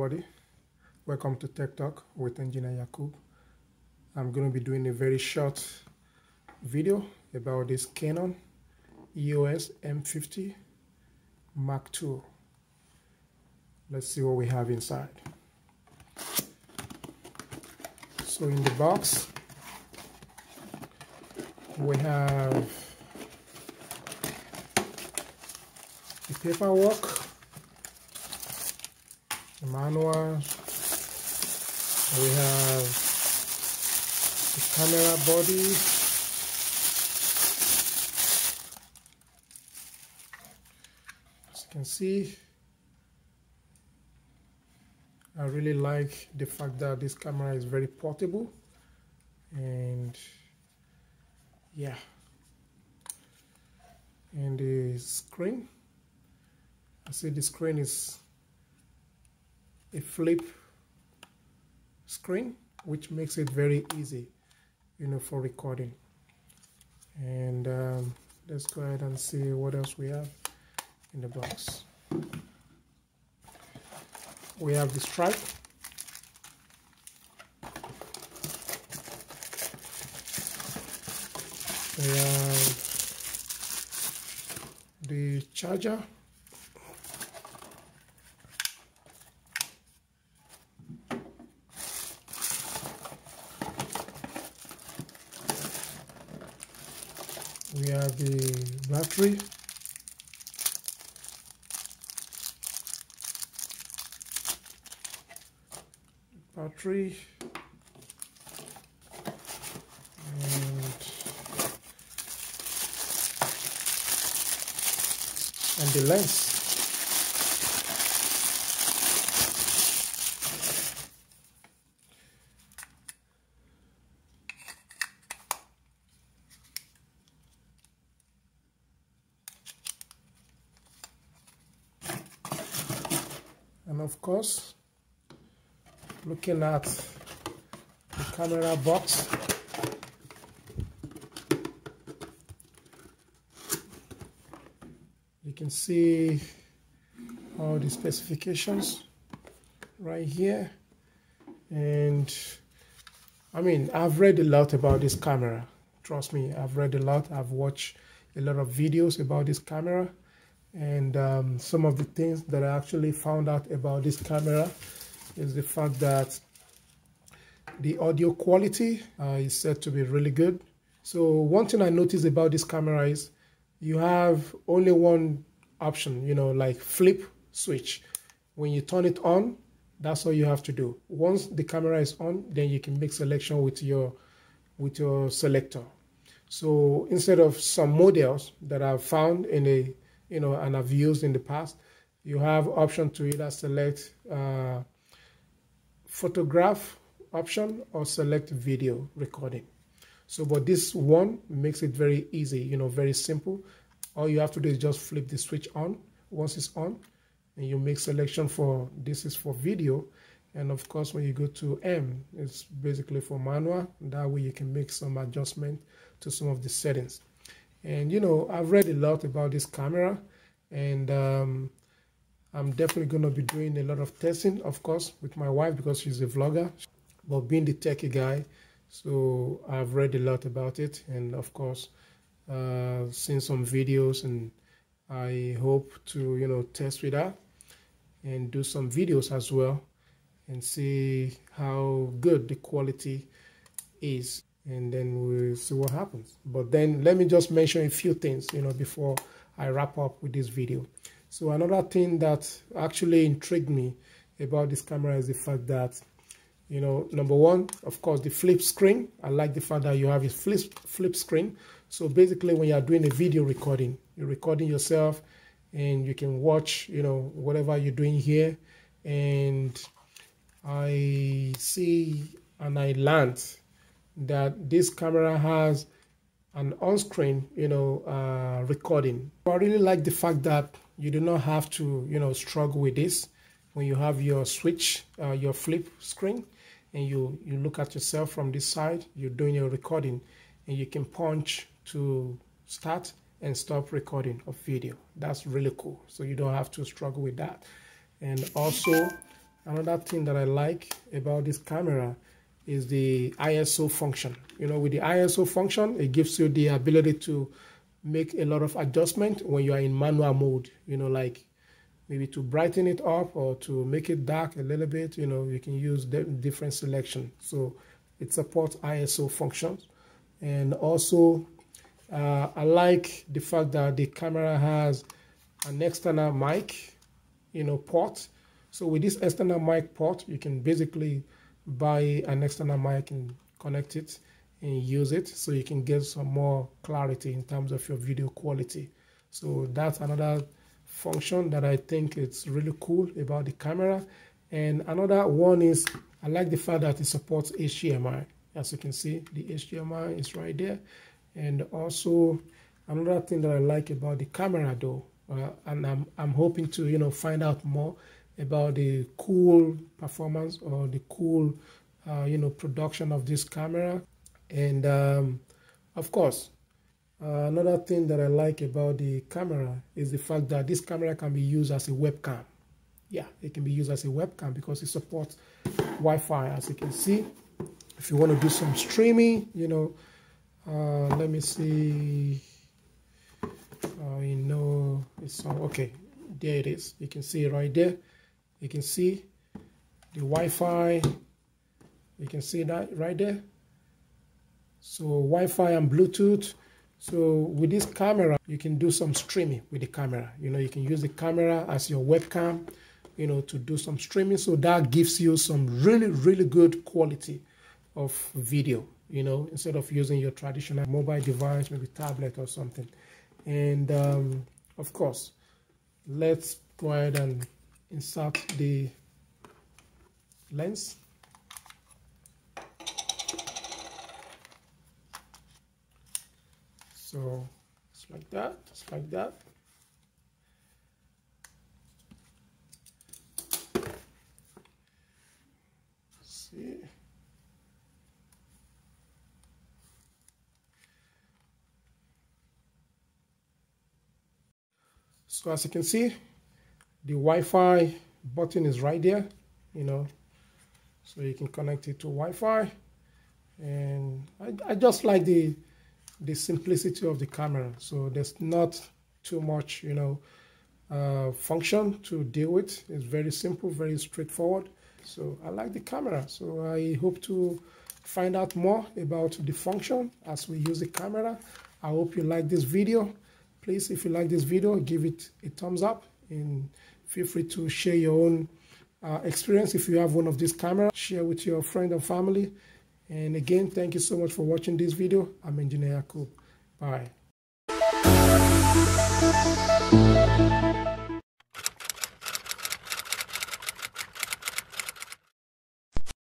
everybody. Welcome to Tech Talk with Engineer Yakub. I'm going to be doing a very short video about this Canon EOS M50 Mark II. Let's see what we have inside. So in the box, we have the paperwork manual we have the camera body. As you can see I really like the fact that this camera is very portable. And yeah. And the screen. I see the screen is a flip screen which makes it very easy you know for recording. And um, let's go ahead and see what else we have in the box. We have the stripe. We have the charger we have the battery. Battery. And and the lens and of course looking at the camera box. You can see all the specifications right here. And I mean I've read a lot about this camera. Trust me I've read a lot. I've watched a lot of videos about this camera and um, some of the things that I actually found out about this camera is the fact that the audio quality uh, is said to be really good. So one thing I noticed about this camera is you have only one option, you know, like flip switch. When you turn it on, that's all you have to do. Once the camera is on, then you can make selection with your with your selector. So instead of some models that I've found in a you know and I've used in the past, you have option to either select uh, photograph option or select video recording. So, but this one makes it very easy, you know, very simple. All you have to do is just flip the switch on. Once it's on, and you make selection for this is for video. And of course, when you go to M, it's basically for manual. That way you can make some adjustment to some of the settings. And you know, I've read a lot about this camera and um, I'm definitely going to be doing a lot of testing, of course, with my wife because she's a vlogger. But being the techie guy, so I've read a lot about it, and of course, uh, seen some videos, and I hope to you know test with that and do some videos as well, and see how good the quality is, and then we'll see what happens. But then let me just mention a few things, you know, before I wrap up with this video. So another thing that actually intrigued me about this camera is the fact that, you know, number one, of course, the flip screen. I like the fact that you have a flip, flip screen. So basically when you're doing a video recording, you're recording yourself and you can watch, you know, whatever you're doing here. And I see and I learned that this camera has an on-screen, you know, uh, recording. I really like the fact that you do not have to, you know, struggle with this when you have your switch, uh, your flip screen, and you you look at yourself from this side. You're doing your recording, and you can punch to start and stop recording of video. That's really cool. So you don't have to struggle with that. And also, another thing that I like about this camera is the ISO function. You know, with the ISO function, it gives you the ability to make a lot of adjustment when you are in manual mode. You know, like maybe to brighten it up or to make it dark a little bit. You know, you can use different selection. So it supports ISO functions, and also uh, I like the fact that the camera has an external mic, you know, port. So with this external mic port, you can basically buy an external mic and connect it and use it so you can get some more clarity in terms of your video quality. So that's another function that I think it's really cool about the camera. And another one is I like the fact that it supports HDMI. As you can see, the HDMI is right there. And also another thing that I like about the camera though, uh, and I'm, I'm hoping to, you know, find out more about the cool performance or the cool, uh, you know, production of this camera. And um, of course, uh, another thing that I like about the camera is the fact that this camera can be used as a webcam. Yeah, it can be used as a webcam because it supports Wi-Fi, as you can see. If you want to do some streaming, you know, uh, let me see. Uh, you know, it's on, okay. There it is. You can see it right there you can see the Wi-Fi. You can see that right there. So Wi-Fi and Bluetooth. So with this camera you can do some streaming with the camera. You know you can use the camera as your webcam you know to do some streaming. So that gives you some really really good quality of video you know instead of using your traditional mobile device maybe tablet or something. And um, of course let's go ahead and insert the lens. So just like that just like that. See? So as you can see the Wi-Fi button is right there you know so you can connect it to Wi-Fi. And I, I just like the the simplicity of the camera. So there's not too much you know uh, function to deal with. It's very simple very straightforward. So I like the camera. So I hope to find out more about the function as we use the camera. I hope you like this video. Please if you like this video give it a thumbs up and feel free to share your own uh, experience if you have one of these cameras. Share with your friend and family. And again thank you so much for watching this video. I'm engineer Yakub bye